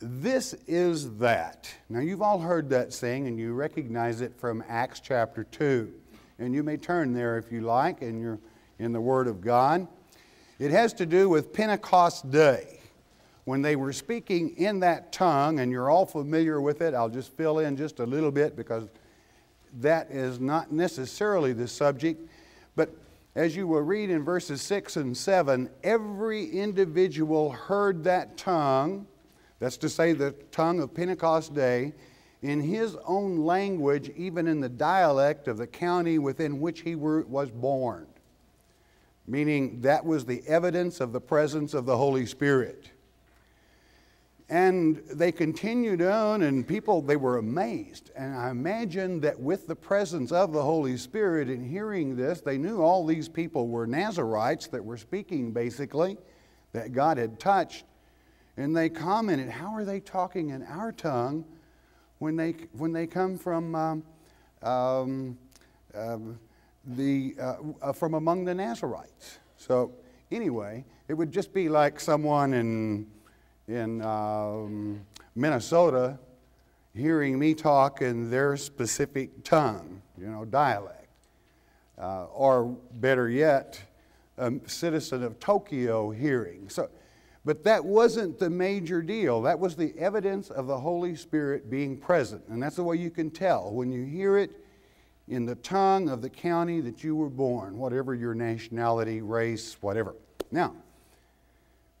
This is that. Now, you've all heard that saying and you recognize it from Acts chapter 2. And you may turn there if you like and you're in the Word of God. It has to do with Pentecost Day. When they were speaking in that tongue, and you're all familiar with it, I'll just fill in just a little bit because that is not necessarily the subject. But as you will read in verses 6 and 7, every individual heard that tongue, that's to say, the tongue of Pentecost Day, in his own language, even in the dialect of the county within which he were, was born. Meaning that was the evidence of the presence of the Holy Spirit. And they continued on, and people, they were amazed. And I imagine that with the presence of the Holy Spirit in hearing this, they knew all these people were Nazarites that were speaking basically, that God had touched. And they commented, How are they talking in our tongue when they, when they come from, um, um, uh, the, uh, uh, from among the Nazarites? So, anyway, it would just be like someone in in um, Minnesota hearing me talk in their specific tongue, you know, dialect. Uh, or better yet, a citizen of Tokyo hearing. So, but that wasn't the major deal. That was the evidence of the Holy Spirit being present. And that's the way you can tell when you hear it in the tongue of the county that you were born, whatever your nationality, race, whatever. Now,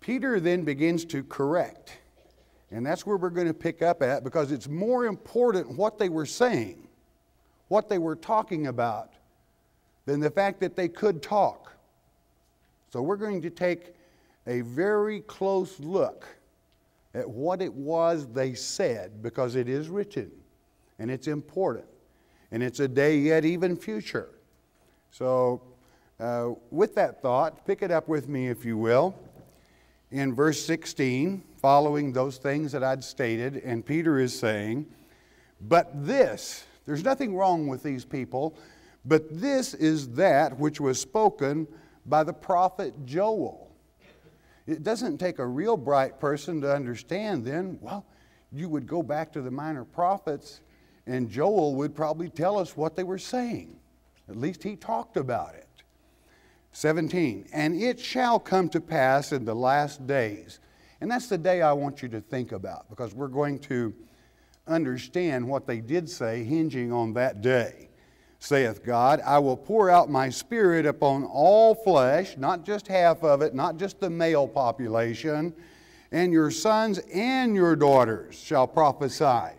Peter then begins to correct. And that's where we're going to pick up at because it's more important what they were saying, what they were talking about, than the fact that they could talk. So we're going to take a very close look at what it was they said because it is written and it's important and it's a day yet even future. So, uh, with that thought, pick it up with me if you will in verse 16, following those things that I'd stated, and Peter is saying, But this, there's nothing wrong with these people, but this is that which was spoken by the prophet Joel. It doesn't take a real bright person to understand then, well, you would go back to the minor prophets, and Joel would probably tell us what they were saying. At least he talked about it. 17, and it shall come to pass in the last days. And that's the day I want you to think about because we're going to understand what they did say, hinging on that day. Saith God, I will pour out my spirit upon all flesh, not just half of it, not just the male population, and your sons and your daughters shall prophesy,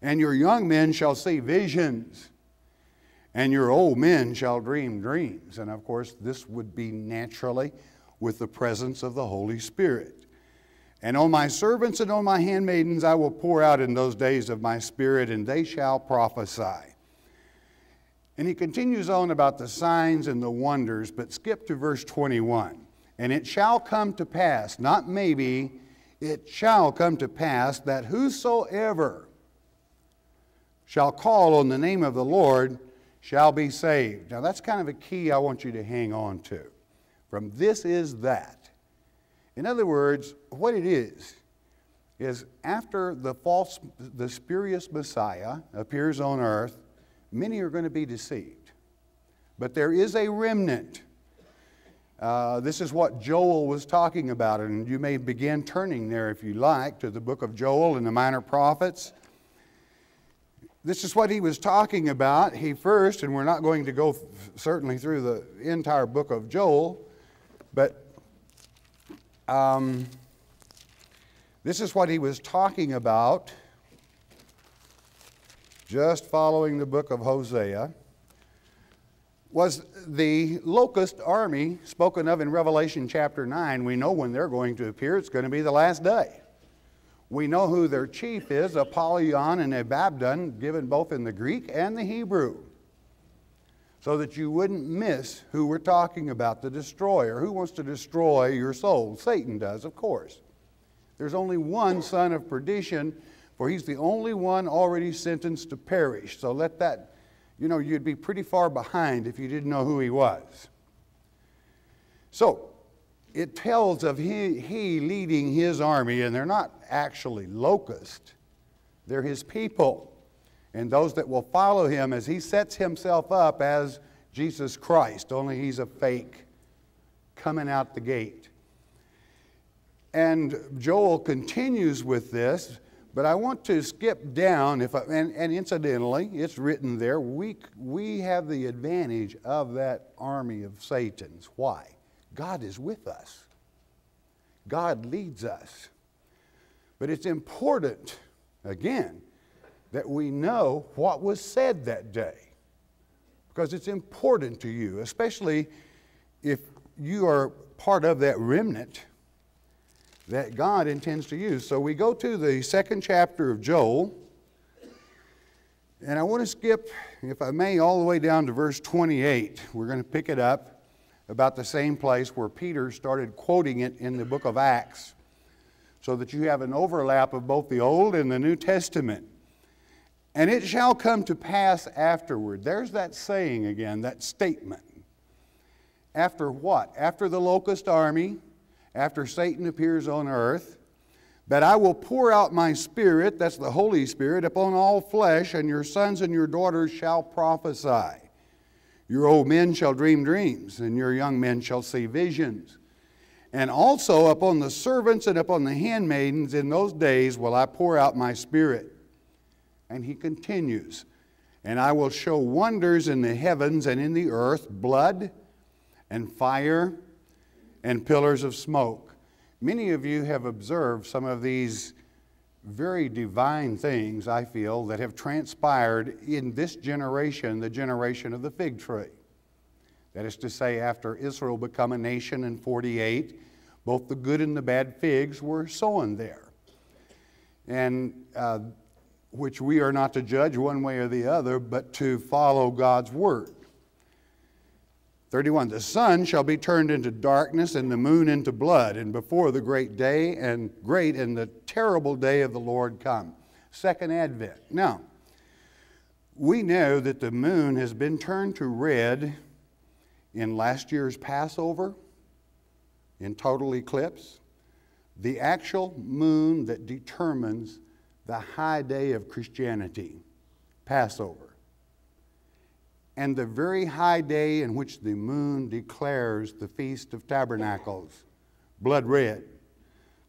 and your young men shall see visions and your old men shall dream dreams. And of course, this would be naturally with the presence of the Holy Spirit. And on my servants and on my handmaidens I will pour out in those days of my spirit, and they shall prophesy. And he continues on about the signs and the wonders, but skip to verse 21. And it shall come to pass, not maybe, it shall come to pass that whosoever shall call on the name of the Lord shall be saved. Now, that's kind of a key I want you to hang on to. From this is that. In other words, what it is, is after the false, the spurious Messiah appears on earth, many are going to be deceived. But there is a remnant. Uh, this is what Joel was talking about, and you may begin turning there if you like to the book of Joel and the minor prophets. This is what he was talking about. He first, and we're not going to go certainly through the entire book of Joel, but um, this is what he was talking about just following the book of Hosea was the locust army spoken of in Revelation chapter 9. We know when they're going to appear, it's going to be the last day. We know who their chief is, Apollyon and Abaddon, given both in the Greek and the Hebrew. So that you wouldn't miss who we're talking about, the destroyer. Who wants to destroy your soul? Satan does, of course. There's only one son of perdition, for he's the only one already sentenced to perish. So let that, you know, you'd be pretty far behind if you didn't know who he was. So, it tells of he, he leading his army, and they're not actually locusts, they're his people, and those that will follow him as he sets himself up as Jesus Christ, only he's a fake coming out the gate. And Joel continues with this, but I want to skip down, if I, and, and incidentally, it's written there, we, we have the advantage of that army of Satan's. Why? God is with us. God leads us. But it's important, again, that we know what was said that day. Because it's important to you, especially if you are part of that remnant that God intends to use. So we go to the second chapter of Joel. And I want to skip, if I may, all the way down to verse 28. We're going to pick it up about the same place where Peter started quoting it in the book of Acts, so that you have an overlap of both the Old and the New Testament. And it shall come to pass afterward. There's that saying again, that statement. After what? After the locust army, after Satan appears on earth, But I will pour out my spirit, that's the Holy Spirit, upon all flesh, and your sons and your daughters shall prophesy. Your old men shall dream dreams, and your young men shall see visions. And also upon the servants and upon the handmaidens in those days will I pour out my spirit. And he continues, And I will show wonders in the heavens and in the earth, blood and fire and pillars of smoke. Many of you have observed some of these very divine things, I feel, that have transpired in this generation, the generation of the fig tree. That is to say, after Israel became a nation in 48, both the good and the bad figs were sown there. And uh, which we are not to judge one way or the other, but to follow God's word. 31 The sun shall be turned into darkness and the moon into blood, and before the great day and great and the terrible day of the Lord come. Second Advent. Now, we know that the moon has been turned to red in last year's Passover, in total eclipse. The actual moon that determines the high day of Christianity, Passover and the very high day in which the moon declares the Feast of Tabernacles, blood red.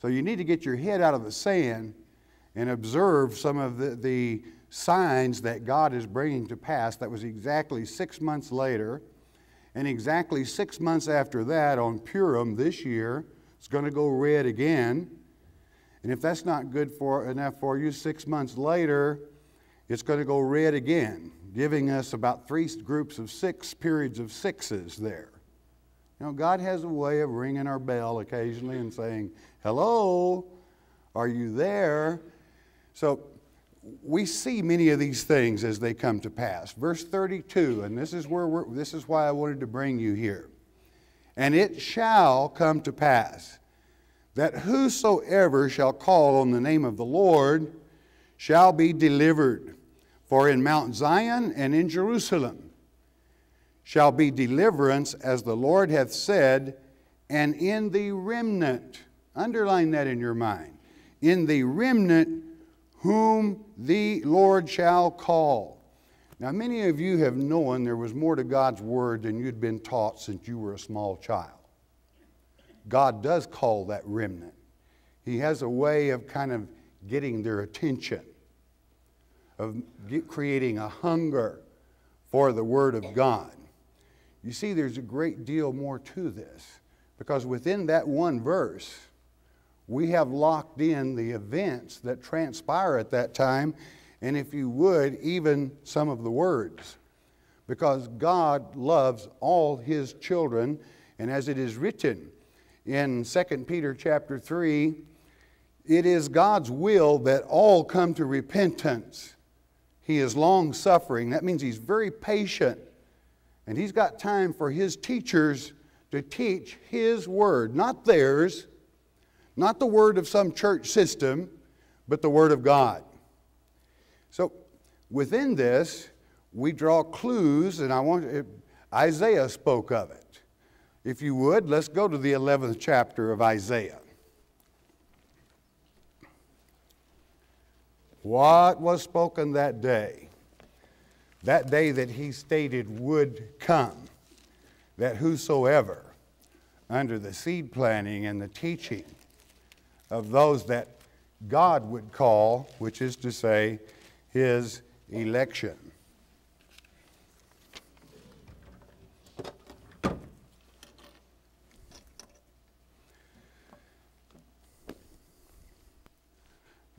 So you need to get your head out of the sand and observe some of the, the signs that God is bringing to pass. That was exactly six months later. And exactly six months after that, on Purim this year, it's going to go red again. And if that's not good for enough for you, six months later, it's going to go red again giving us about three groups of six periods of sixes there. You know, God has a way of ringing our bell occasionally and saying, Hello, are you there? So we see many of these things as they come to pass. Verse 32, and this is where this is why I wanted to bring you here. And it shall come to pass that whosoever shall call on the name of the Lord shall be delivered. For in Mount Zion and in Jerusalem shall be deliverance, as the Lord hath said, and in the remnant, underline that in your mind, in the remnant whom the Lord shall call. Now, many of you have known there was more to God's word than you'd been taught since you were a small child. God does call that remnant. He has a way of kind of getting their attention of creating a hunger for the Word of God. You see, there's a great deal more to this because within that one verse, we have locked in the events that transpire at that time, and if you would, even some of the words. Because God loves all his children, and as it is written in 2 Peter chapter 3, It is God's will that all come to repentance. He is long suffering. That means He's very patient. And He's got time for His teachers to teach His word, not theirs, not the word of some church system, but the word of God. So within this, we draw clues, and I want Isaiah spoke of it. If you would, let's go to the 11th chapter of Isaiah. What was spoken that day? That day that he stated would come, that whosoever, under the seed planting and the teaching of those that God would call, which is to say, his election.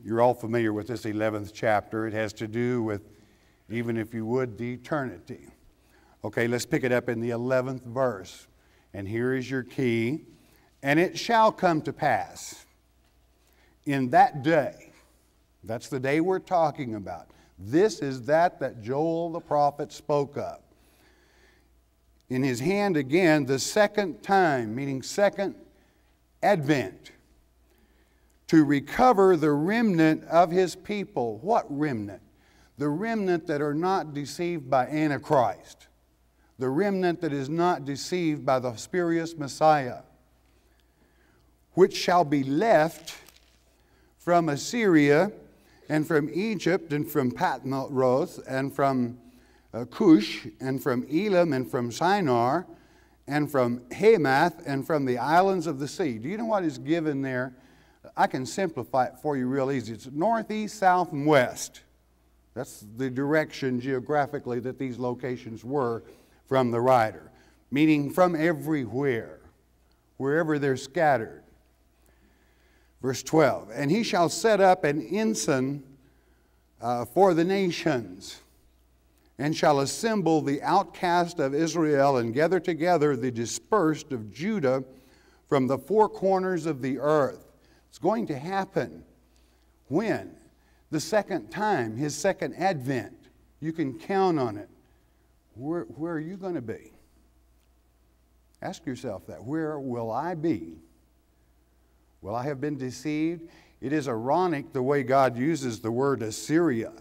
You're all familiar with this 11th chapter. It has to do with, even if you would, the eternity. Okay, let's pick it up in the 11th verse. And here is your key. And it shall come to pass in that day, that's the day we're talking about. This is that that Joel the prophet spoke of. In his hand again, the second time, meaning second advent to recover the remnant of his people. What remnant? The remnant that are not deceived by Antichrist, the remnant that is not deceived by the spurious Messiah, which shall be left from Assyria and from Egypt and from Pathros and from uh, Cush and from Elam and from Shinar and from Hamath and from the islands of the sea. Do you know what is given there? I can simplify it for you real easy. It's northeast, south, and west. That's the direction geographically that these locations were from the writer, meaning from everywhere, wherever they're scattered. Verse 12 And he shall set up an ensign uh, for the nations, and shall assemble the outcast of Israel, and gather together the dispersed of Judah from the four corners of the earth. It's going to happen when? The second time, his second advent. You can count on it. Where, where are you going to be? Ask yourself that. Where will I be? Will I have been deceived? It is ironic the way God uses the word Assyria.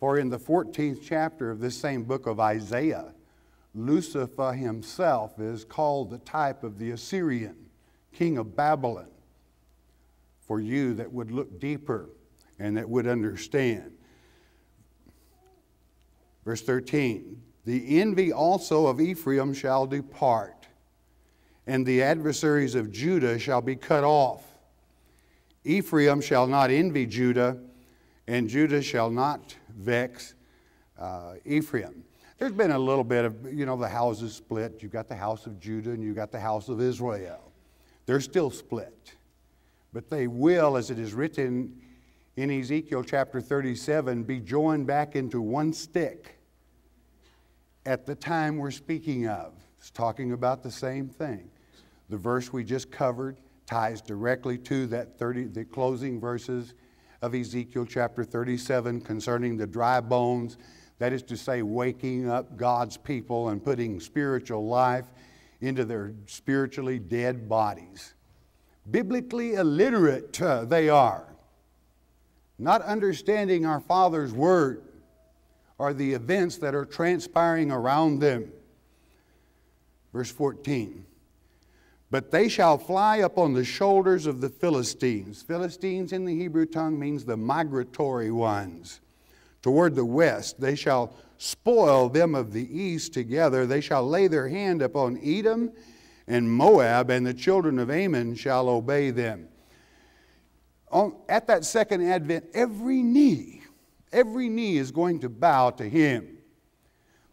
For in the 14th chapter of this same book of Isaiah, Lucifer himself is called the type of the Assyrian, king of Babylon for you that would look deeper and that would understand. Verse 13 The envy also of Ephraim shall depart, and the adversaries of Judah shall be cut off. Ephraim shall not envy Judah, and Judah shall not vex uh, Ephraim. There's been a little bit of, you know, the houses split. You've got the house of Judah and you've got the house of Israel. They're still split but they will, as it is written in Ezekiel chapter 37, be joined back into one stick at the time we're speaking of. It's talking about the same thing. The verse we just covered ties directly to that 30, the closing verses of Ezekiel chapter 37 concerning the dry bones. That is to say, waking up God's people and putting spiritual life into their spiritually dead bodies biblically illiterate uh, they are, not understanding our Father's Word or the events that are transpiring around them. Verse 14 But they shall fly upon the shoulders of the Philistines. Philistines in the Hebrew tongue means the migratory ones. Toward the west, they shall spoil them of the east together. They shall lay their hand upon Edom and Moab, and the children of Ammon shall obey them. At that second advent, every knee, every knee is going to bow to him.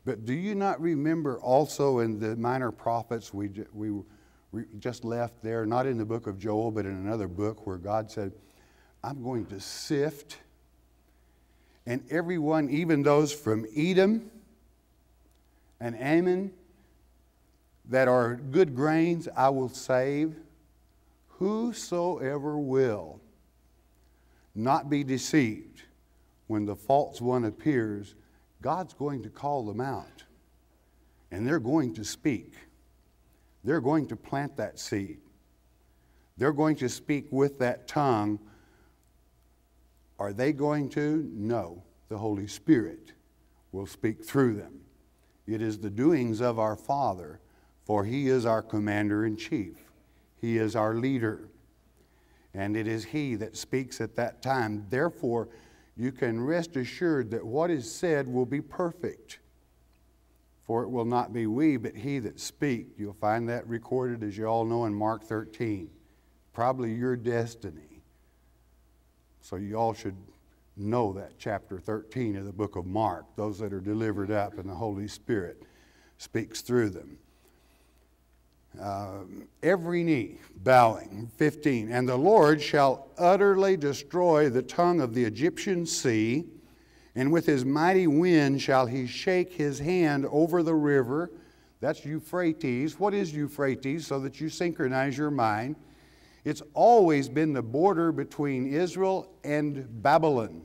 But do you not remember also in the minor prophets we, we just left there, not in the book of Joel, but in another book where God said, I'm going to sift. And everyone, even those from Edom and Ammon that are good grains I will save. Whosoever will. not be deceived. When the false one appears, God's going to call them out. And they're going to speak. They're going to plant that seed. They're going to speak with that tongue. Are they going to? No. The Holy Spirit will speak through them. It is the doings of our Father, for He is our commander in chief, He is our leader, and it is He that speaks at that time. Therefore, you can rest assured that what is said will be perfect. For it will not be we, but he that speak. You'll find that recorded, as you all know, in Mark 13. Probably your destiny. So you all should know that chapter 13 of the book of Mark, those that are delivered up and the Holy Spirit speaks through them. Uh, every knee bowing. 15. And the Lord shall utterly destroy the tongue of the Egyptian sea, and with his mighty wind shall he shake his hand over the river. That's Euphrates. What is Euphrates? So that you synchronize your mind. It's always been the border between Israel and Babylon,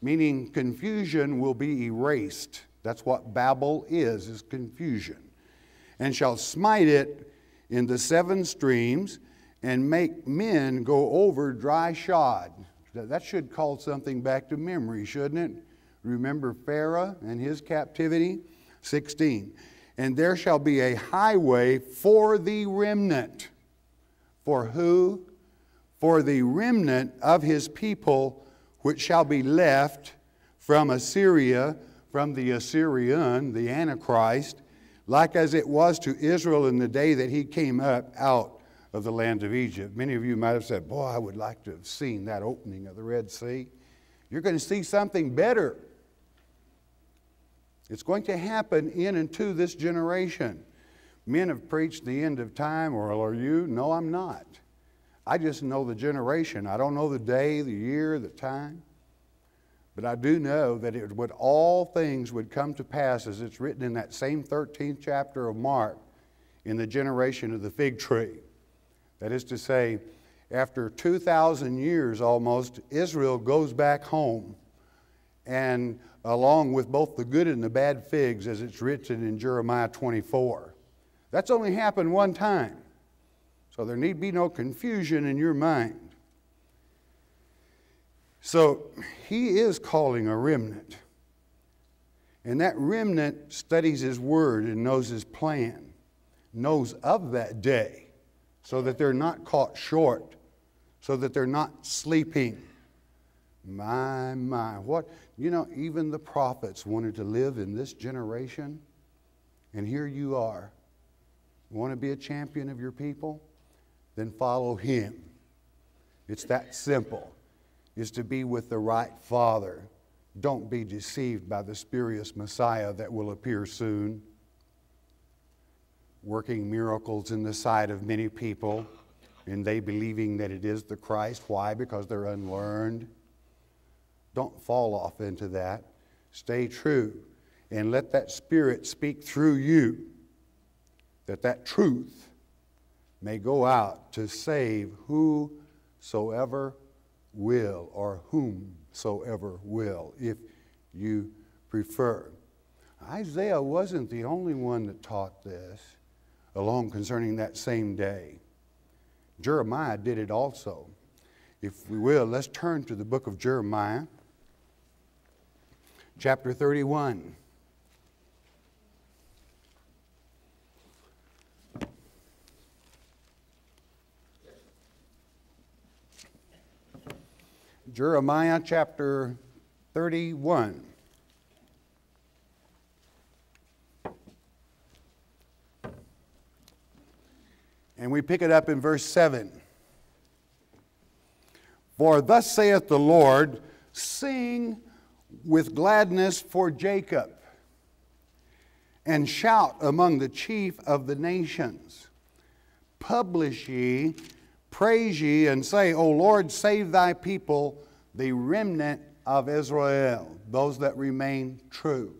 meaning confusion will be erased. That's what Babel is, is confusion and shall smite it in the seven streams and make men go over dry shod. That should call something back to memory, shouldn't it? Remember Pharaoh and his captivity? 16. And there shall be a highway for the remnant. For who? For the remnant of his people, which shall be left from Assyria, from the Assyrian, the Antichrist, like as it was to Israel in the day that he came up out of the land of Egypt. Many of you might have said, Boy, I would like to have seen that opening of the Red Sea. You're going to see something better. It's going to happen in and to this generation. Men have preached the end of time, or are you? No, I'm not. I just know the generation. I don't know the day, the year, the time. But I do know that it would all things would come to pass as it's written in that same 13th chapter of Mark in the generation of the fig tree. That is to say, after 2,000 years almost, Israel goes back home. And along with both the good and the bad figs, as it's written in Jeremiah 24. That's only happened one time. So there need be no confusion in your mind. So he is calling a remnant. And that remnant studies his word and knows his plan, knows of that day, so that they're not caught short, so that they're not sleeping. My, my. What, you know, even the prophets wanted to live in this generation, and here you are. You want to be a champion of your people? Then follow him. It's that simple is to be with the right Father. Don't be deceived by the spurious Messiah that will appear soon, working miracles in the sight of many people, and they believing that it is the Christ. Why? Because they're unlearned. Don't fall off into that. Stay true and let that Spirit speak through you, that that truth may go out to save whosoever will or whomsoever will, if you prefer. Isaiah wasn't the only one that taught this along concerning that same day. Jeremiah did it also. If we will, let's turn to the book of Jeremiah, chapter 31. Jeremiah chapter 31. And we pick it up in verse 7. For thus saith the Lord, sing with gladness for Jacob, and shout among the chief of the nations. Publish ye Praise ye and say, O Lord, save thy people, the remnant of Israel, those that remain true,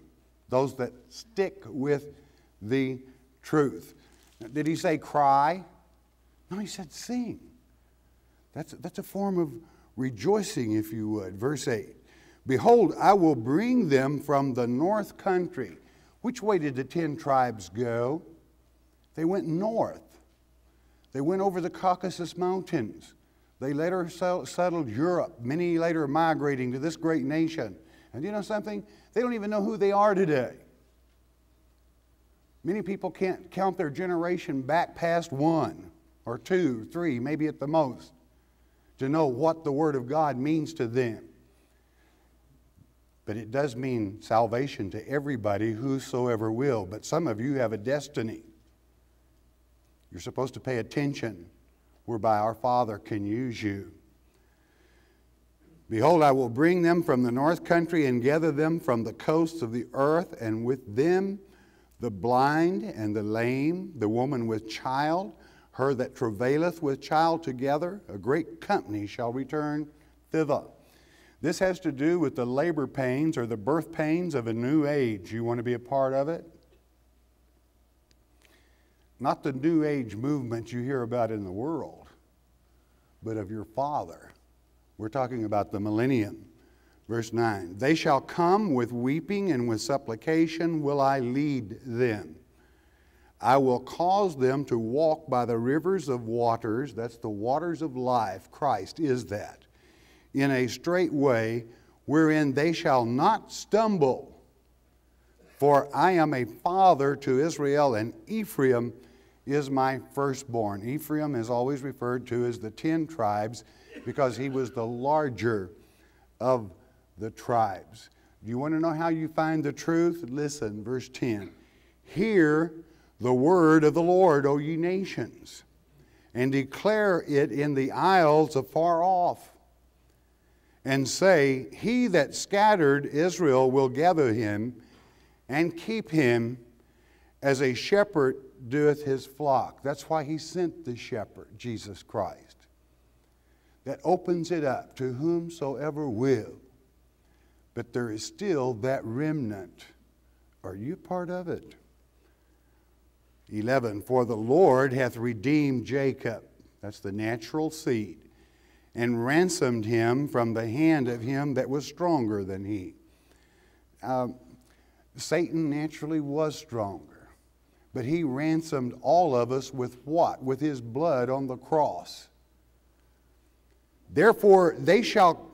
those that stick with the truth. Did he say cry? No, he said sing. That's, that's a form of rejoicing, if you would. Verse 8 Behold, I will bring them from the north country. Which way did the ten tribes go? They went north. They went over the Caucasus Mountains. They later settled Europe, many later migrating to this great nation. And you know something? They don't even know who they are today. Many people can't count their generation back past one or two, three, maybe at the most, to know what the Word of God means to them. But it does mean salvation to everybody, whosoever will. But some of you have a destiny. You're supposed to pay attention whereby our Father can use you. Behold, I will bring them from the north country and gather them from the coasts of the earth, and with them the blind and the lame, the woman with child, her that travaileth with child together, a great company shall return thither. This has to do with the labor pains or the birth pains of a new age. You want to be a part of it? Not the new age movement you hear about in the world, but of your Father. We're talking about the millennium. Verse 9 They shall come with weeping and with supplication will I lead them. I will cause them to walk by the rivers of waters. That's the waters of life. Christ is that in a straight way wherein they shall not stumble. For I am a father to Israel, and Ephraim is my firstborn. Ephraim is always referred to as the ten tribes because he was the larger of the tribes. Do you want to know how you find the truth? Listen, verse 10. Hear the word of the Lord, O ye nations, and declare it in the isles afar off and say, He that scattered Israel will gather him and keep him as a shepherd doeth his flock. That's why he sent the shepherd, Jesus Christ, that opens it up to whomsoever will. But there is still that remnant. Are you part of it? 11 For the Lord hath redeemed Jacob, that's the natural seed and ransomed him from the hand of him that was stronger than he. Uh, Satan naturally was stronger, but he ransomed all of us with what? With his blood on the cross. Therefore, they shall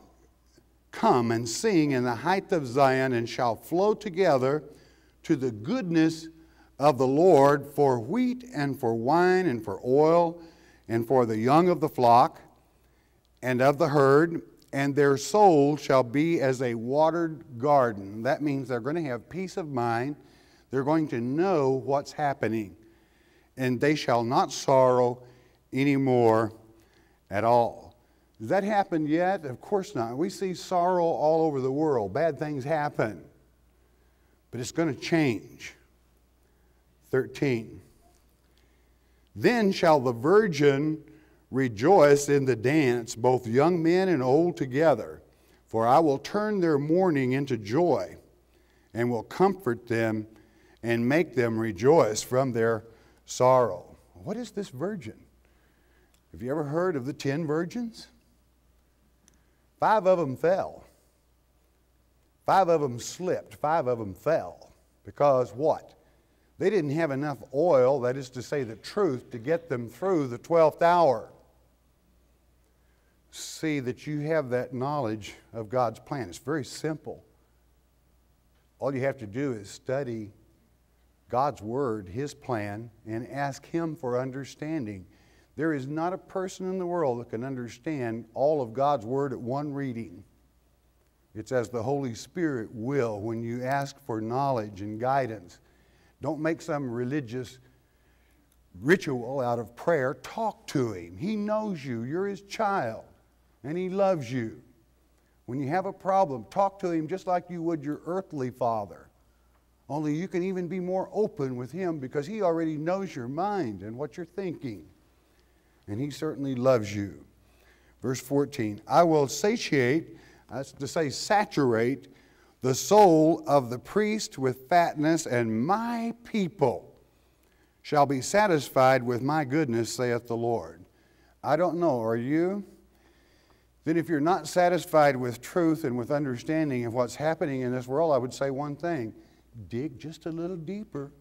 come and sing in the height of Zion and shall flow together to the goodness of the Lord for wheat and for wine and for oil and for the young of the flock and of the herd, and their soul shall be as a watered garden. That means they're going to have peace of mind. They're going to know what's happening. And they shall not sorrow anymore at all. Has that happened yet? Of course not. We see sorrow all over the world. Bad things happen. But it's going to change. 13. Then shall the virgin Rejoice in the dance, both young men and old together, for I will turn their mourning into joy, and will comfort them and make them rejoice from their sorrow. What is this virgin? Have you ever heard of the ten virgins? Five of them fell. Five of them slipped. Five of them fell. Because what? They didn't have enough oil, that is to say, the truth, to get them through the 12th hour see that you have that knowledge of God's plan. It's very simple. All you have to do is study God's Word, His plan, and ask Him for understanding. There is not a person in the world that can understand all of God's Word at one reading. It's as the Holy Spirit will when you ask for knowledge and guidance. Don't make some religious ritual out of prayer. Talk to Him. He knows you, you're His child and He loves you. When you have a problem, talk to Him just like you would your earthly father. Only you can even be more open with Him because He already knows your mind and what you're thinking. And He certainly loves you. Verse 14 I will satiate, that's to say, saturate the soul of the priest with fatness, and my people shall be satisfied with my goodness, saith the Lord. I don't know, are you? then if you're not satisfied with truth and with understanding of what's happening in this world, I would say one thing dig just a little deeper,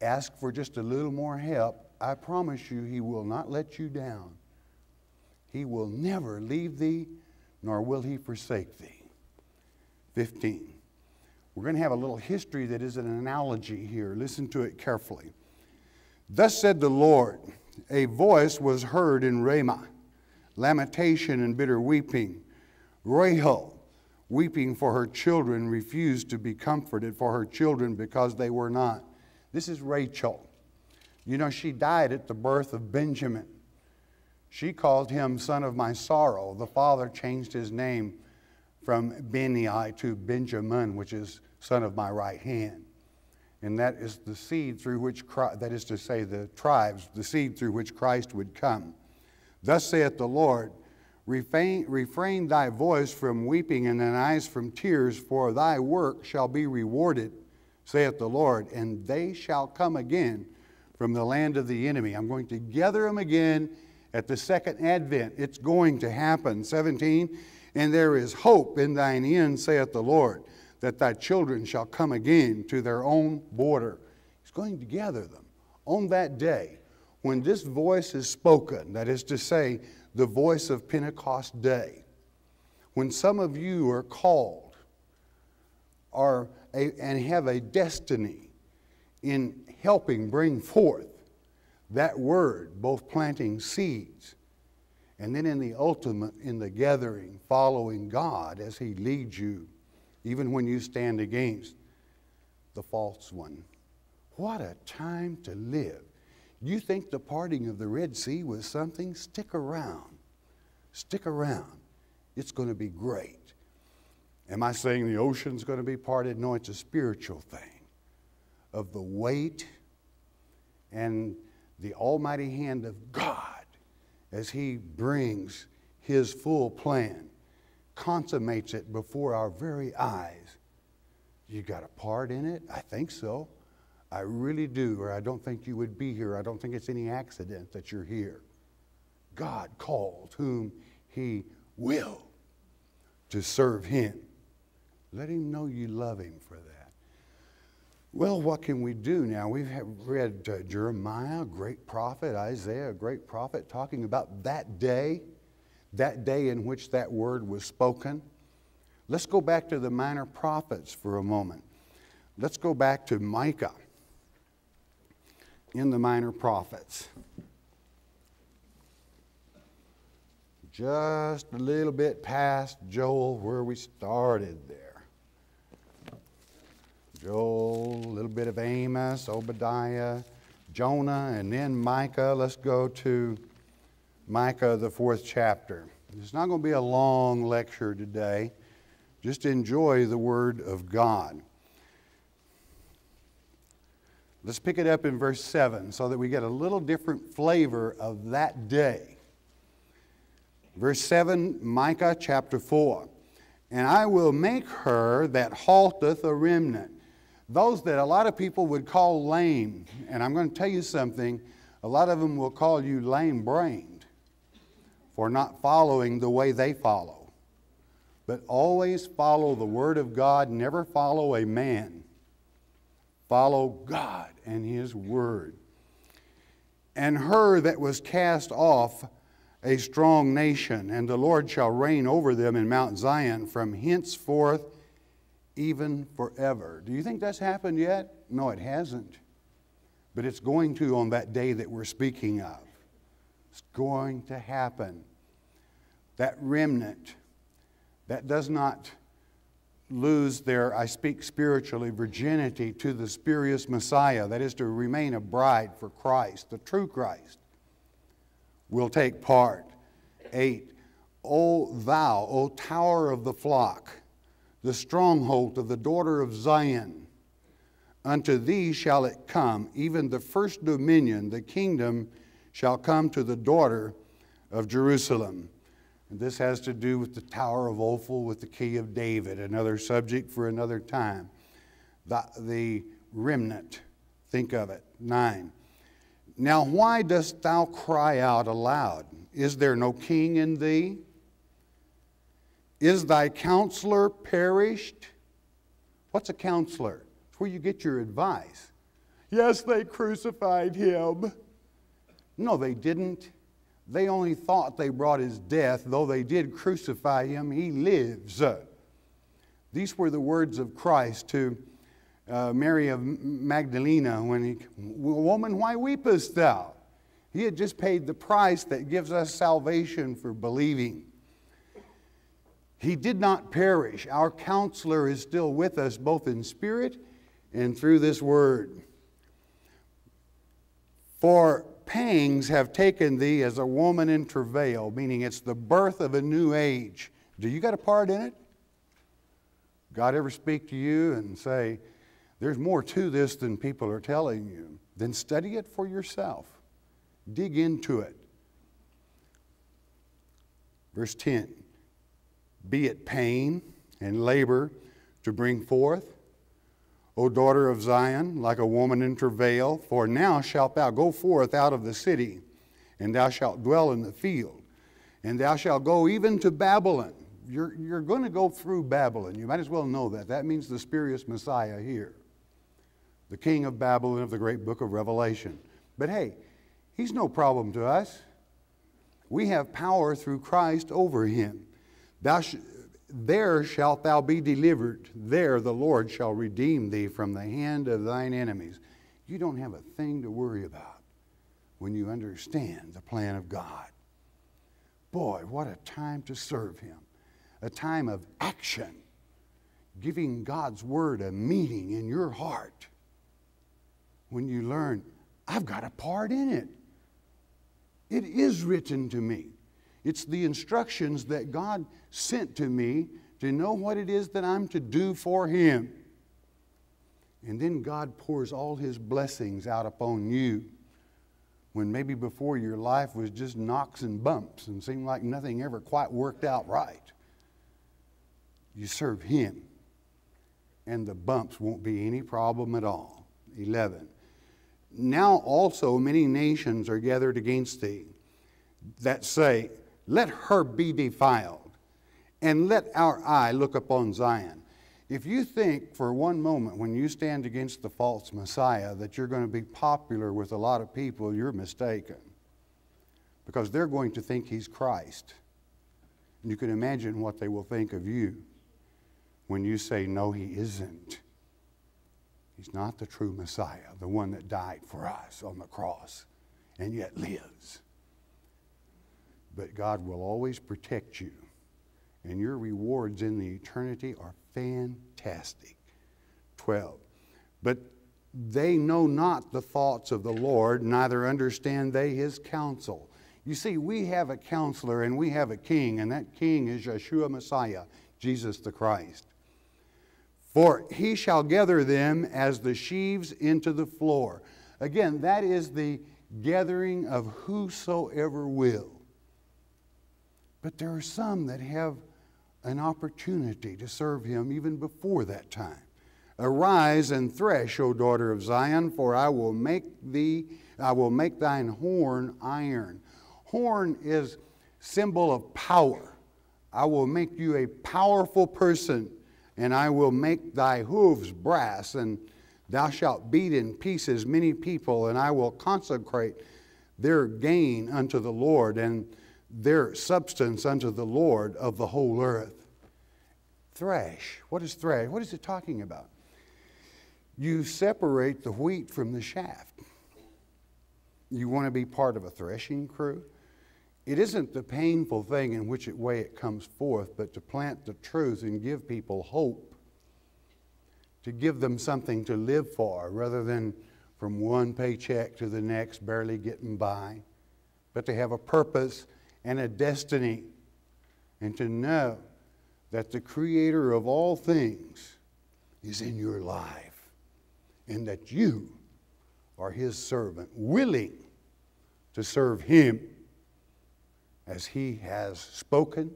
ask for just a little more help. I promise you, He will not let you down. He will never leave thee, nor will He forsake thee. 15. We're going to have a little history that is an analogy here. Listen to it carefully. Thus said the Lord, a voice was heard in Ramah lamentation and bitter weeping. Rahel, weeping for her children, refused to be comforted for her children because they were not. This is Rachel. You know, she died at the birth of Benjamin. She called him son of my sorrow. The father changed his name from Benoni to Benjamin, which is son of my right hand. And that is the seed through which, Christ, that is to say, the tribes, the seed through which Christ would come. Thus saith the Lord refrain, refrain thy voice from weeping and thine eyes from tears, for thy work shall be rewarded, saith the Lord, and they shall come again from the land of the enemy. I'm going to gather them again at the second advent. It's going to happen. 17, and there is hope in thine end, saith the Lord, that thy children shall come again to their own border. He's going to gather them on that day when this voice is spoken, that is to say, the voice of Pentecost Day, when some of you are called are a, and have a destiny in helping bring forth that word, both planting seeds and then in the ultimate, in the gathering, following God as He leads you, even when you stand against the false one. What a time to live you think the parting of the Red Sea was something? Stick around. Stick around. It's going to be great. Am I saying the ocean's going to be parted? No, it's a spiritual thing of the weight and the almighty hand of God as He brings His full plan, consummates it before our very eyes. You got a part in it? I think so. I really do, or I don't think you would be here. I don't think it's any accident that you're here. God called whom He will to serve Him. Let Him know you love Him for that. Well, what can we do now? We've read uh, Jeremiah, great prophet, Isaiah, great prophet, talking about that day, that day in which that word was spoken. Let's go back to the minor prophets for a moment. Let's go back to Micah in the minor prophets. Just a little bit past Joel, where we started there. Joel, a little bit of Amos, Obadiah, Jonah, and then Micah. Let's go to Micah, the fourth chapter. It's not going to be a long lecture today. Just enjoy the Word of God. Let's pick it up in verse 7 so that we get a little different flavor of that day. Verse 7, Micah chapter 4. And I will make her that halteth a remnant. Those that a lot of people would call lame. And I'm going to tell you something, a lot of them will call you lame brained for not following the way they follow. But always follow the Word of God, never follow a man. Follow God and His Word. And her that was cast off a strong nation, and the Lord shall reign over them in Mount Zion from henceforth even forever. Do you think that's happened yet? No, it hasn't. But it's going to on that day that we're speaking of. It's going to happen. That remnant that does not lose their, I speak spiritually, virginity to the spurious Messiah, that is to remain a bride for Christ, the true Christ, will take part. Eight, O thou, O tower of the flock, the stronghold of the daughter of Zion, unto thee shall it come, even the first dominion, the kingdom shall come to the daughter of Jerusalem. And this has to do with the Tower of Ophel with the Key of David, another subject for another time. The, the remnant, think of it. Nine. Now, why dost thou cry out aloud? Is there no king in thee? Is thy counselor perished? What's a counselor? It's where you get your advice. Yes, they crucified him. No, they didn't. They only thought they brought his death, though they did crucify him, he lives. These were the words of Christ to uh, Mary of Magdalena when he, Woman, why weepest thou? He had just paid the price that gives us salvation for believing. He did not perish. Our counselor is still with us, both in spirit and through this word. For pangs have taken thee as a woman in travail, meaning it's the birth of a new age. Do you got a part in it? God ever speak to you and say, there's more to this than people are telling you? Then study it for yourself. Dig into it. Verse 10 Be it pain and labor to bring forth, O daughter of Zion, like a woman in travail, for now shalt thou go forth out of the city, and thou shalt dwell in the field, and thou shalt go even to Babylon. You're, you're going to go through Babylon. You might as well know that. That means the spurious Messiah here, the king of Babylon of the great book of Revelation. But hey, he's no problem to us. We have power through Christ over him. Thou there shalt thou be delivered. There the Lord shall redeem thee from the hand of thine enemies. You don't have a thing to worry about when you understand the plan of God. Boy, what a time to serve Him. A time of action, giving God's Word a meaning in your heart. When you learn, I've got a part in it. It is written to me. It's the instructions that God sent to me to know what it is that I'm to do for Him. And then God pours all His blessings out upon you when maybe before your life was just knocks and bumps and seemed like nothing ever quite worked out right. You serve Him, and the bumps won't be any problem at all. 11. Now also many nations are gathered against thee that say, let her be defiled, and let our eye look upon Zion. If you think for one moment when you stand against the false Messiah that you're going to be popular with a lot of people, you're mistaken. Because they're going to think he's Christ. And you can imagine what they will think of you when you say, No, he isn't. He's not the true Messiah, the one that died for us on the cross and yet lives but God will always protect you. And your rewards in the eternity are fantastic. 12. But they know not the thoughts of the Lord, neither understand they his counsel. You see, we have a counselor and we have a king, and that king is Yeshua Messiah, Jesus the Christ. For he shall gather them as the sheaves into the floor. Again, that is the gathering of whosoever will. But there are some that have an opportunity to serve him even before that time. Arise and thresh, O daughter of Zion, for I will make thee, I will make thine horn iron. Horn is symbol of power. I will make you a powerful person, and I will make thy hooves brass, and thou shalt beat in pieces many people, and I will consecrate their gain unto the Lord. And their substance unto the Lord of the whole earth. Thrash. What is thrash? What is it talking about? You separate the wheat from the shaft. You want to be part of a threshing crew? It isn't the painful thing in which way it comes forth, but to plant the truth and give people hope, to give them something to live for rather than from one paycheck to the next, barely getting by, but to have a purpose and a destiny, and to know that the Creator of all things is in your life, and that you are His servant, willing to serve Him as He has spoken,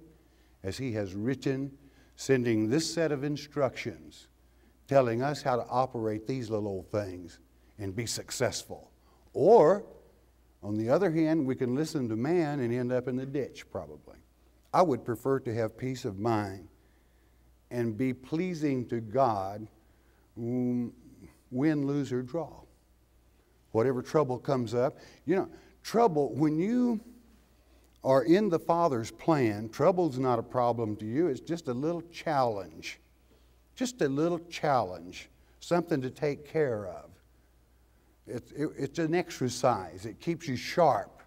as He has written, sending this set of instructions, telling us how to operate these little things and be successful. Or on the other hand, we can listen to man and end up in the ditch, probably. I would prefer to have peace of mind and be pleasing to God win, lose, or draw. Whatever trouble comes up. You know, trouble, when you are in the Father's plan, trouble's not a problem to you, it's just a little challenge. Just a little challenge, something to take care of. It's, it, it's an exercise, it keeps you sharp.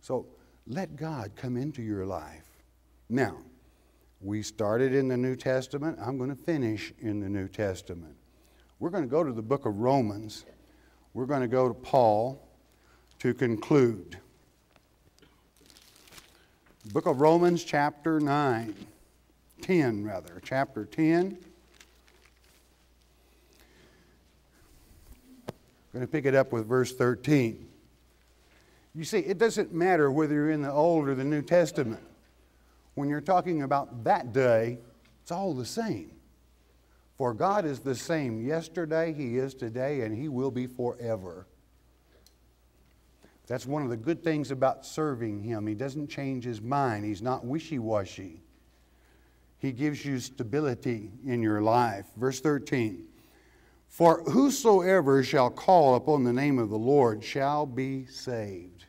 So let God come into your life. Now, we started in the New Testament. I'm going to finish in the New Testament. We're going to go to the book of Romans. We're going to go to Paul to conclude. Book of Romans, chapter 9, 10 rather, chapter 10. Going to pick it up with verse 13. You see, it doesn't matter whether you're in the Old or the New Testament when you're talking about that day, it's all the same. For God is the same yesterday, He is today, and He will be forever. That's one of the good things about serving Him. He doesn't change His mind, He's not wishy washy. He gives you stability in your life. Verse 13 For whosoever shall call upon the name of the Lord shall be saved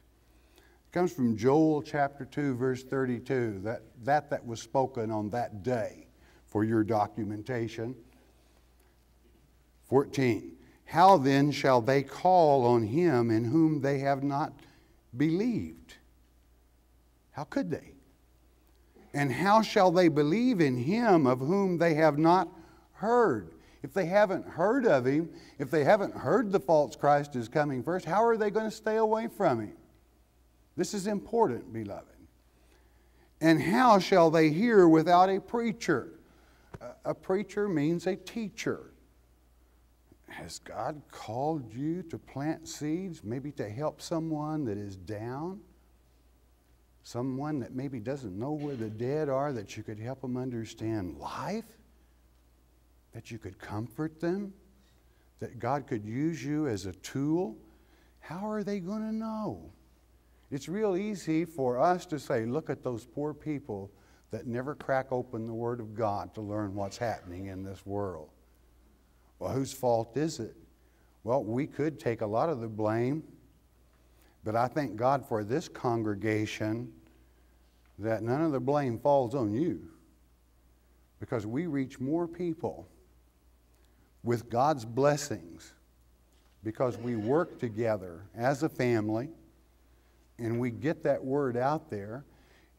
It comes from Joel chapter 2, verse 32, that, that that was spoken on that day for your documentation. 14. How then shall they call on him in whom they have not believed? How could they? And how shall they believe in him of whom they have not heard? If they haven't heard of him, if they haven't heard the false Christ is coming first, how are they going to stay away from him? This is important, beloved. And how shall they hear without a preacher? A preacher means a teacher. Has God called you to plant seeds, maybe to help someone that is down? Someone that maybe doesn't know where the dead are, that you could help them understand life? That you could comfort them? That God could use you as a tool? How are they going to know? It's real easy for us to say, look at those poor people that never crack open the Word of God to learn what's happening in this world. Well, whose fault is it? Well, we could take a lot of the blame, but I thank God for this congregation that none of the blame falls on you because we reach more people with God's blessings because we work together as a family and we get that word out there.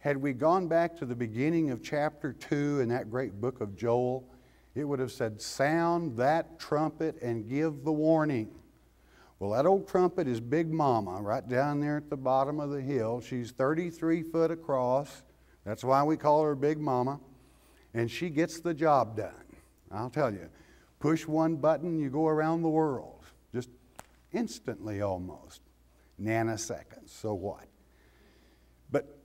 Had we gone back to the beginning of chapter 2 in that great book of Joel, it would have said, Sound that trumpet and give the warning. Well, that old trumpet is Big Mama right down there at the bottom of the hill. She's 33 foot across. That's why we call her Big Mama. And she gets the job done. I'll tell you, push one button, you go around the world, just instantly almost nanoseconds. So what? But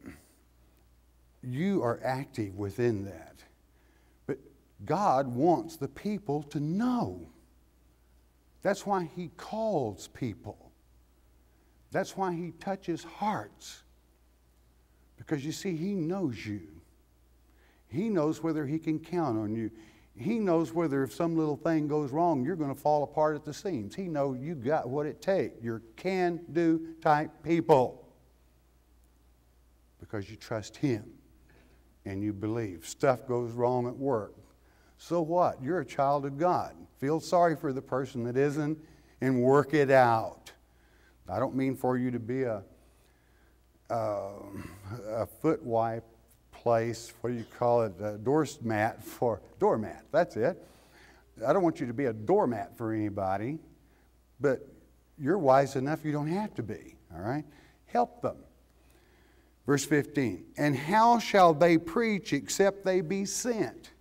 you are active within that. But God wants the people to know. That's why He calls people. That's why He touches hearts. Because you see, He knows you. He knows whether He can count on you. He knows whether if some little thing goes wrong, you're going to fall apart at the seams. He knows you got what it takes. You're can-do type people because you trust Him and you believe. Stuff goes wrong at work. So what? You're a child of God. Feel sorry for the person that isn't and work it out. I don't mean for you to be a, uh, a foot wipe place, what do you call it, a doormat for, doormat, that's it. I don't want you to be a doormat for anybody, but you're wise enough you don't have to be, all right? Help them. Verse 15, and how shall they preach except they be sent?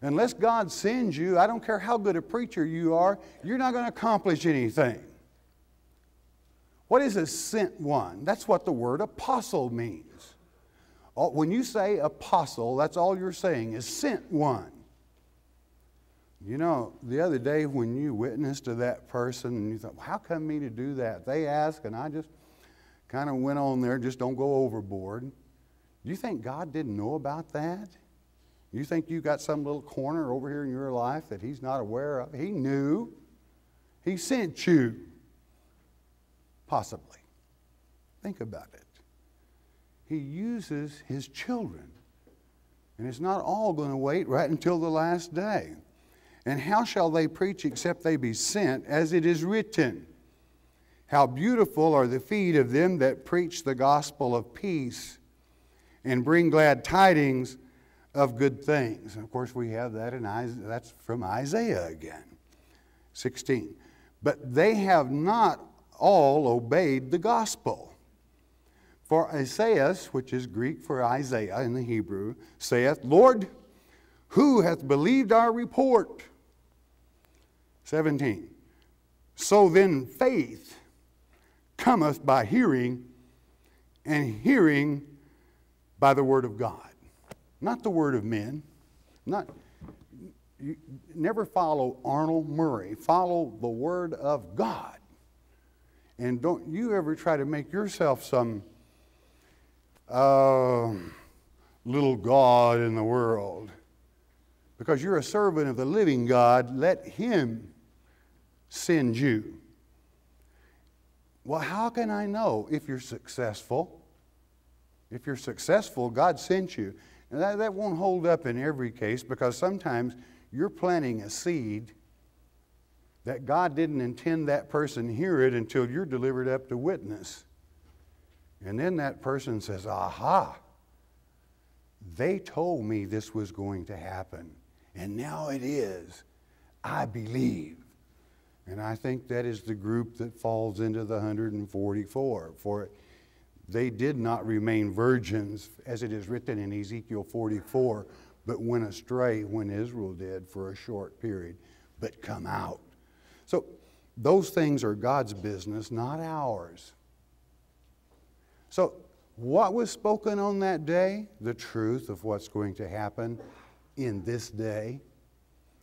Unless God sends you, I don't care how good a preacher you are, you're not going to accomplish anything. What is a sent one? That's what the word apostle means. When you say apostle, that's all you're saying is sent one. You know, the other day when you witnessed to that person and you thought, well, how come me to do that? They asked, and I just kind of went on there, just don't go overboard. You think God didn't know about that? You think you got some little corner over here in your life that He's not aware of? He knew. He sent you. Possibly. Think about it. He uses His children. And it's not all going to wait right until the last day. And how shall they preach except they be sent, as it is written? How beautiful are the feet of them that preach the gospel of peace and bring glad tidings of good things. And of course, we have that in Isaiah, that's from Isaiah again, 16. But they have not all obeyed the gospel. For Esaias, which is Greek for Isaiah in the Hebrew, saith, Lord, who hath believed our report? 17. So then faith cometh by hearing, and hearing by the word of God. Not the word of men. Not, you never follow Arnold Murray. Follow the word of God. And don't you ever try to make yourself some uh, little God in the world. Because you're a servant of the living God, let Him send you. Well, how can I know if you're successful? If you're successful, God sent you. And that, that won't hold up in every case because sometimes you're planting a seed that God didn't intend that person hear it until you're delivered up to witness. And then that person says, Aha, they told me this was going to happen, and now it is. I believe. And I think that is the group that falls into the 144. For they did not remain virgins, as it is written in Ezekiel 44, but went astray when Israel did for a short period, but come out. So those things are God's business, not ours. So, what was spoken on that day? The truth of what's going to happen in this day,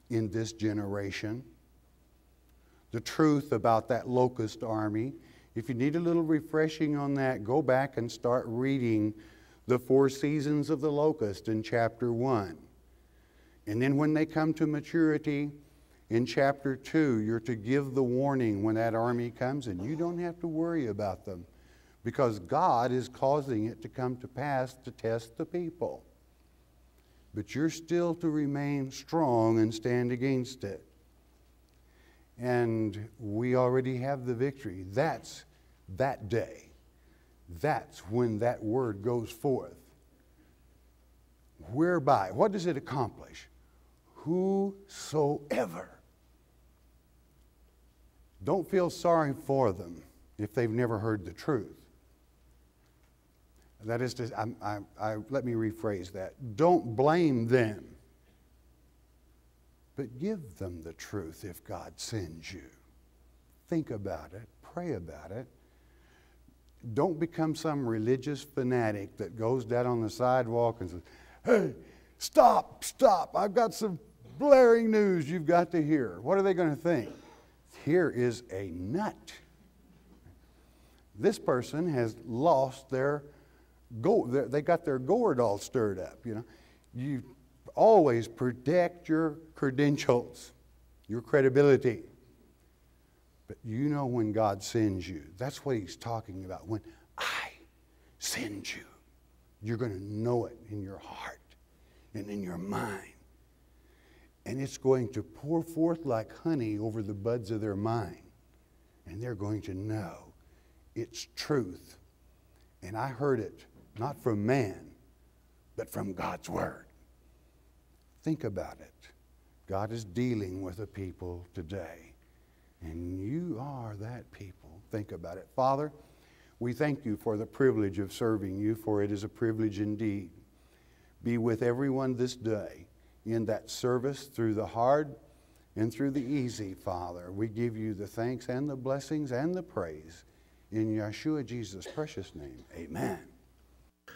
in this generation. The truth about that locust army. If you need a little refreshing on that, go back and start reading the four seasons of the locust in chapter 1. And then when they come to maturity, in chapter 2, you're to give the warning when that army comes, and you don't have to worry about them because God is causing it to come to pass to test the people. But you're still to remain strong and stand against it. And we already have the victory. That's that day. That's when that word goes forth. Whereby, what does it accomplish? Whosoever. Don't feel sorry for them if they've never heard the truth. That is to, I, I, I, let me rephrase that. Don't blame them, but give them the truth if God sends you. Think about it, pray about it. Don't become some religious fanatic that goes down on the sidewalk and says, Hey, stop, stop, I've got some blaring news you've got to hear. What are they going to think? Here is a nut. This person has lost their go, they got their gourd all stirred up, you know. You always protect your credentials, your credibility. But you know when God sends you. That's what he's talking about. When I send you, you're going to know it in your heart and in your mind. And it's going to pour forth like honey over the buds of their mind. And they're going to know it's truth. And I heard it not from man, but from God's Word. Think about it. God is dealing with a people today, and you are that people. Think about it. Father, we thank you for the privilege of serving you, for it is a privilege indeed. Be with everyone this day in that service through the hard and through the easy, Father. We give you the thanks and the blessings and the praise. In Yeshua Jesus' precious name, amen.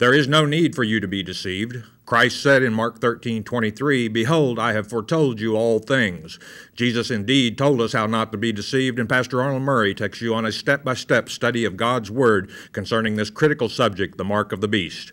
There is no need for you to be deceived. Christ said in Mark 13, 23, Behold, I have foretold you all things. Jesus indeed told us how not to be deceived, and Pastor Arnold Murray takes you on a step by step study of God's Word concerning this critical subject, the mark of the beast.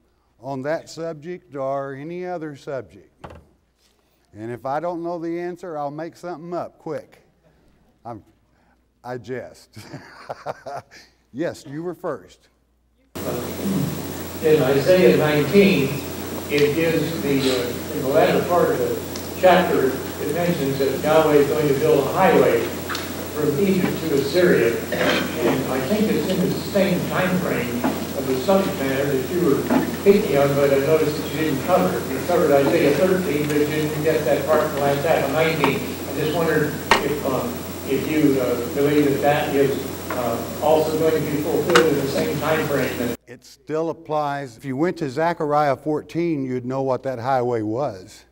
on that subject or any other subject. And if I don't know the answer, I'll make something up quick. I'm, I jest. yes, you were first. In Isaiah 19, it gives the, uh, in the latter part of the chapter, it mentions that Yahweh is going to build a highway from Egypt to Assyria. And I think it's in the same time frame the subject matter that you were picking on, but I noticed that you didn't cover it. You covered Isaiah 13, but you didn't get that part from time, 19. I just wondered if, um, if you uh, believe that that is uh, also going to be fulfilled in the same time frame. It still applies. If you went to Zechariah 14, you'd know what that highway was.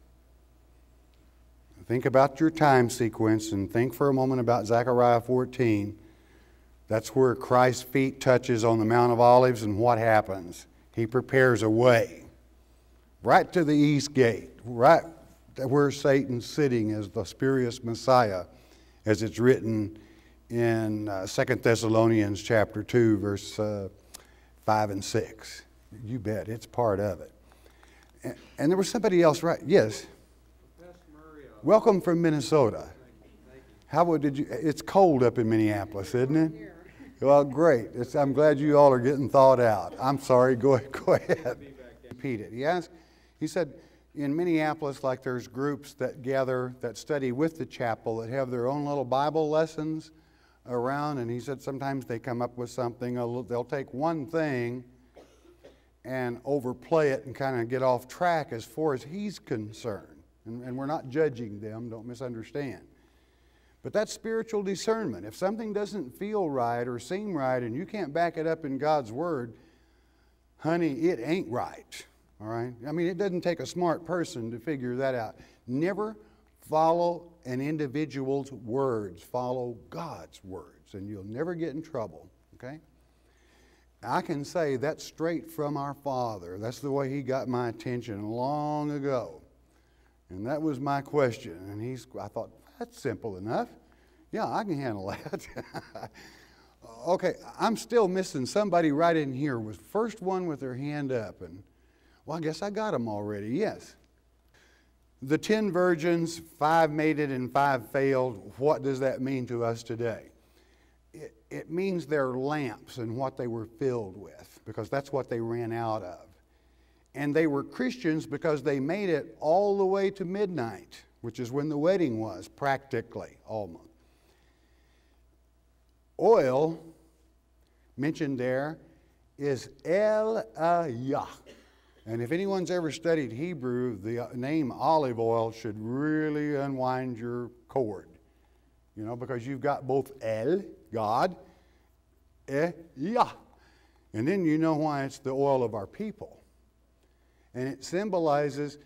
Think about your time sequence and think for a moment about Zechariah 14. That's where Christ's feet touches on the Mount of Olives and what happens? He prepares a way right to the east gate, right where Satan's sitting as the spurious Messiah, as it's written in uh, 2 Thessalonians chapter 2, verse uh, 5 and 6. You bet, it's part of it. And, and there was somebody else, right? Yes. Welcome from Minnesota. How did you? It's cold up in Minneapolis, isn't it? Well, great. It's, I'm glad you all are getting thawed out. I'm sorry. Go, go ahead. Repeat it. He asked, He said in Minneapolis, like there's groups that gather that study with the chapel that have their own little Bible lessons around, and he said sometimes they come up with something. They'll take one thing and overplay it and kind of get off track as far as he's concerned. And, and we're not judging them. Don't misunderstand. But that's spiritual discernment. If something doesn't feel right or seem right and you can't back it up in God's Word, honey, it ain't right. All right? I mean, it doesn't take a smart person to figure that out. Never follow an individual's words, follow God's words, and you'll never get in trouble. Okay? I can say that's straight from our Father. That's the way He got my attention long ago. And that was my question. And he's, I thought, that's simple enough. Yeah, I can handle that. okay, I'm still missing somebody right in here was first one with their hand up and well, I guess I got them already. Yes. The 10 virgins, five made it and five failed. What does that mean to us today? It, it means their lamps and what they were filled with, because that's what they ran out of. And they were Christians because they made it all the way to midnight which is when the wedding was, practically, almost. Oil, mentioned there, is El Ayah. And if anyone's ever studied Hebrew, the name olive oil should really unwind your cord. You know, because you've got both El, God, Eh. And then you know why it's the oil of our people. And it symbolizes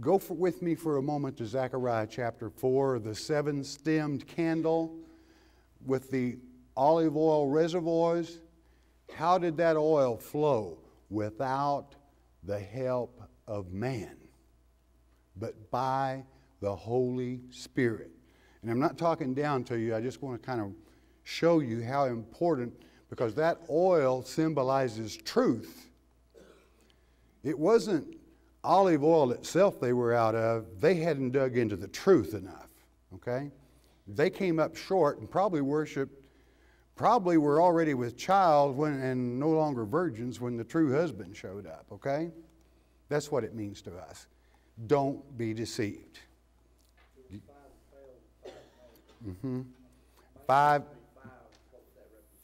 Go for, with me for a moment to Zechariah chapter 4, the seven stemmed candle with the olive oil reservoirs. How did that oil flow? Without the help of man, but by the Holy Spirit. And I'm not talking down to you, I just want to kind of show you how important, because that oil symbolizes truth. It wasn't olive oil itself they were out of, they hadn't dug into the truth enough. Okay? They came up short and probably worshiped probably were already with child when, and no longer virgins when the true husband showed up, okay? That's what it means to us. Don't be deceived. Mm-hmm. Five,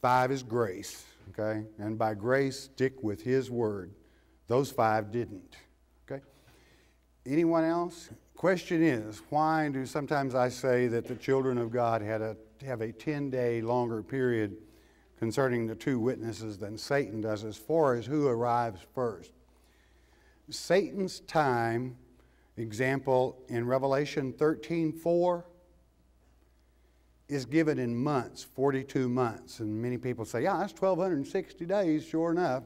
five is grace, okay? And by grace, stick with His word. Those five didn't? Anyone else? Question is, why do sometimes I say that the children of God had a, have a 10 day longer period concerning the two witnesses than Satan does as far as who arrives first? Satan's time, example in Revelation 13 4, is given in months, 42 months. And many people say, yeah, that's 1,260 days, sure enough.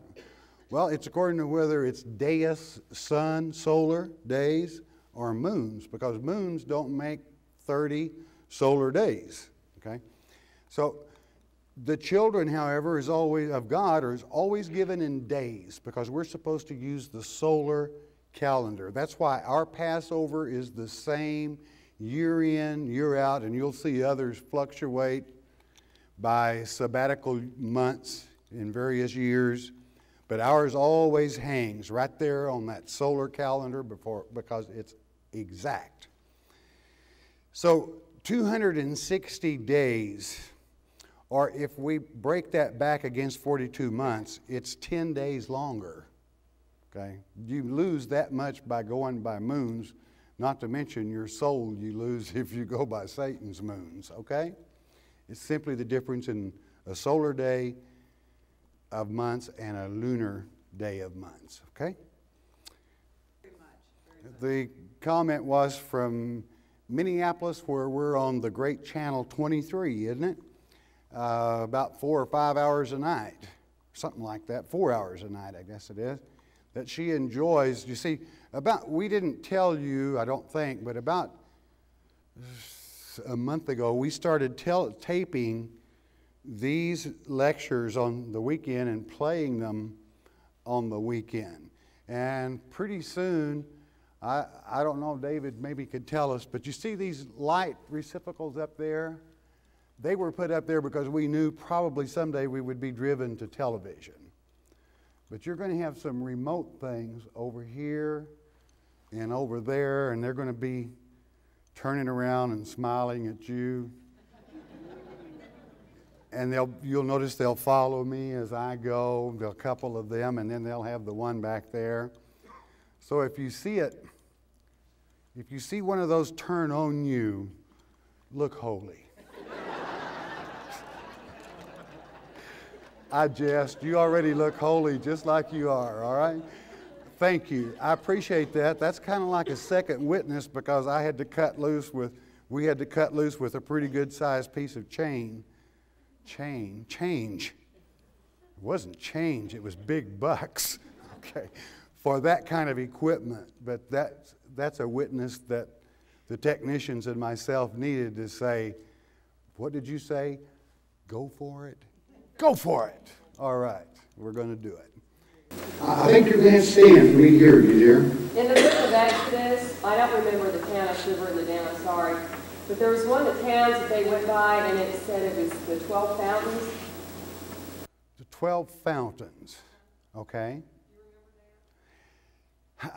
Well, it's according to whether it's deus, sun, solar days, or moons, because moons don't make 30 solar days. Okay? So the children, however, is always of God or is always given in days because we're supposed to use the solar calendar. That's why our Passover is the same year in, year out, and you'll see others fluctuate by sabbatical months in various years. But ours always hangs right there on that solar calendar before, because it's exact. So 260 days or if we break that back against 42 months, it's 10 days longer. Okay? You lose that much by going by moons, not to mention your soul you lose if you go by Satan's moons. Okay? It's simply the difference in a solar day of months and a lunar day of months. Okay? The comment was from Minneapolis, where we're on the Great Channel 23, isn't it? uh, about four or five hours a night, something like that, four hours a night, I guess it is, that she enjoys. You see, about, we didn't tell you, I don't think, but about a month ago, we started taping these lectures on the weekend and playing them on the weekend. And pretty soon, I, I don't know, David maybe could tell us, but you see these light receptacles up there? They were put up there because we knew probably someday we would be driven to television. But you're going to have some remote things over here and over there, and they're going to be turning around and smiling at you. And they'll, you'll notice they'll follow me as I go, a couple of them, and then they'll have the one back there. So if you see it, if you see one of those turn on you, look holy. I jest. You already look holy just like you are, all right? Thank you. I appreciate that. That's kind of like a second witness because I had to cut loose with, we had to cut loose with a pretty good sized piece of chain. Chain, change. It wasn't change, it was big bucks, okay, for that kind of equipment. But that's, that's a witness that the technicians and myself needed to say, What did you say? Go for it. Go for it. All right, we're going to do it. I think you're going to stand for me to hear you, dear. In the book of Exodus, I don't remember the town, I should have written it down, I'm sorry. But there was one of the towns that they went by, and it said it was the 12 fountains. The 12 fountains, okay.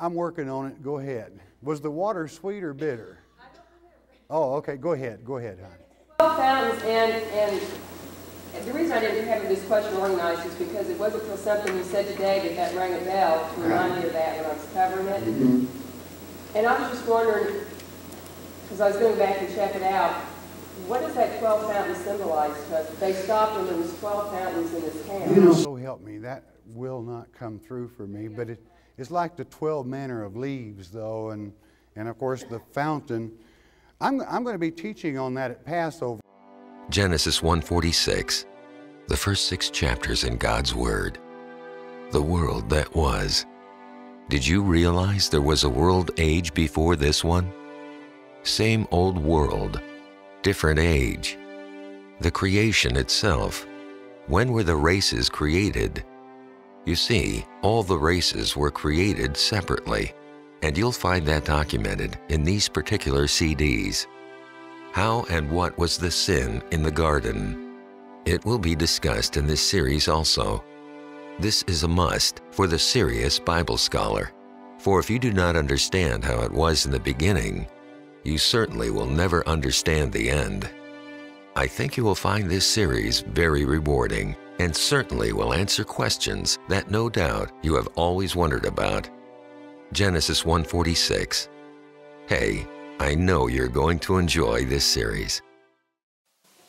I'm working on it. Go ahead. Was the water sweet or bitter? Oh, okay. Go ahead. Go ahead, honey. 12 fountains, and, and the reason I didn't have this question organized is because it wasn't until something you said today that that rang a bell to remind me of that when I was covering it. Mm -hmm. And I was just wondering, because I was going back and check it out, what does that 12 fountains symbolize to us? They stopped and there was 12 fountains in this town. You know, so help me, that will not come through for me, but it, it's like the 12 manner of leaves, though, and, and of course the fountain. I'm, I'm going to be teaching on that at Passover. Genesis 1:46, the first 6 chapters in God's word. The world that was. Did you realize there was a world age before this one? Same old world, different age. The creation itself. When were the races created? You see, all the races were created separately, and you'll find that documented in these particular CDs. How and what was the sin in the garden? It will be discussed in this series also. This is a must for the serious Bible scholar. For if you do not understand how it was in the beginning, you certainly will never understand the end. I think you will find this series very rewarding and certainly will answer questions that no doubt you have always wondered about. Genesis 1:46. Hey, I know you're going to enjoy this series.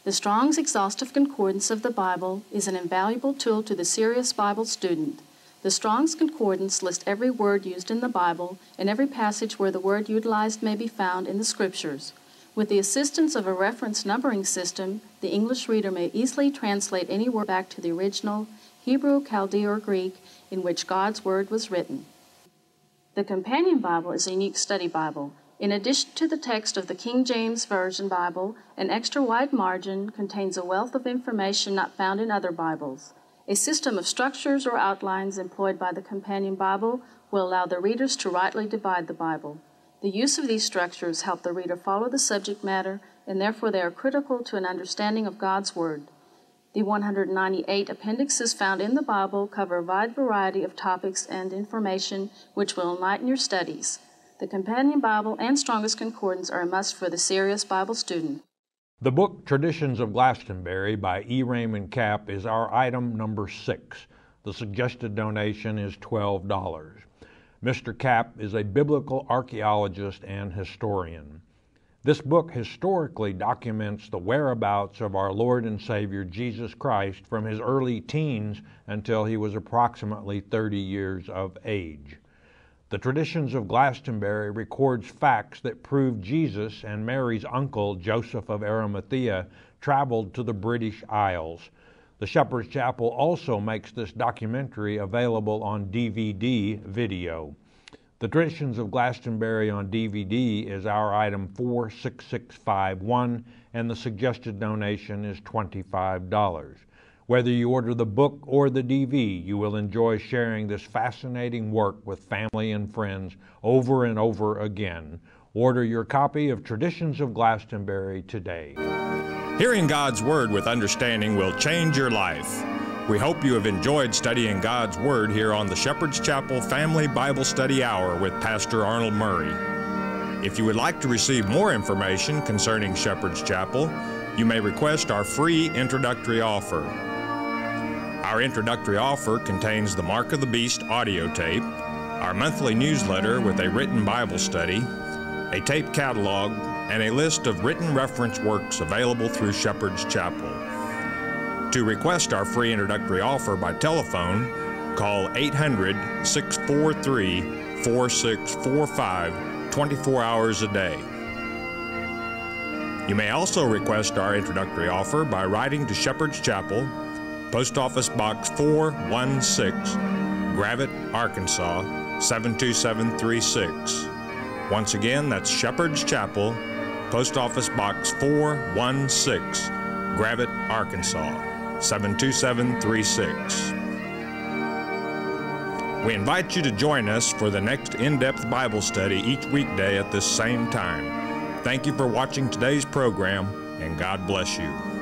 The Strong's Exhaustive Concordance of the Bible is an invaluable tool to the serious Bible student. The Strong's Concordance lists every word used in the Bible and every passage where the word utilized may be found in the Scriptures. With the assistance of a reference numbering system, the English reader may easily translate any word back to the original Hebrew, Chaldee, or Greek in which God's Word was written. The Companion Bible is a unique study Bible. In addition to the text of the King James Version Bible, an extra wide margin contains a wealth of information not found in other Bibles. A system of structures or outlines employed by the Companion Bible will allow the readers to rightly divide the Bible. The use of these structures help the reader follow the subject matter, and therefore they are critical to an understanding of God's Word. The 198 appendixes found in the Bible cover a wide variety of topics and information which will enlighten your studies. The Companion Bible and Strong's Concordance are a must for the serious Bible student. The book Traditions of Glastonbury by E. Raymond Capt is our item number six. The suggested donation is $12. Mr. Capt is a biblical archaeologist and historian. This book historically documents the whereabouts of our Lord and Savior Jesus Christ from his early teens until he was approximately 30 years of age. The traditions of Glastonbury records facts that prove Jesus and Mary's uncle, Joseph of Arimathea, traveled to the British Isles. The Shepherd's Chapel also makes this documentary available on DVD video. The Traditions of Glastonbury on DVD is our item 46651, and the suggested donation is $25. Whether you order the book or the DV, you will enjoy sharing this fascinating work with family and friends over and over again. Order your copy of Traditions of Glastonbury today. Hearing God's Word with understanding will change your life. We hope you have enjoyed studying God's Word here on the Shepherd's Chapel Family Bible Study Hour with Pastor Arnold Murray. If you would like to receive more information concerning Shepherd's Chapel, you may request our free introductory offer. Our introductory offer contains the Mark of the Beast audio tape, our monthly newsletter with a written Bible study, a tape catalog, and a list of written reference works available through Shepherd's Chapel. To request our free introductory offer by telephone, call 800 643 4645 24 hours a day. You may also request our introductory offer by writing to Shepherd's Chapel, Post Office Box 416, Gravette, Arkansas 72736. Once again, that's Shepherd's Chapel, Post Office Box 416, Gravette, Arkansas 72736. We invite you to join us for the next in depth Bible study each weekday at this same time. Thank you for watching today's program, and God bless you.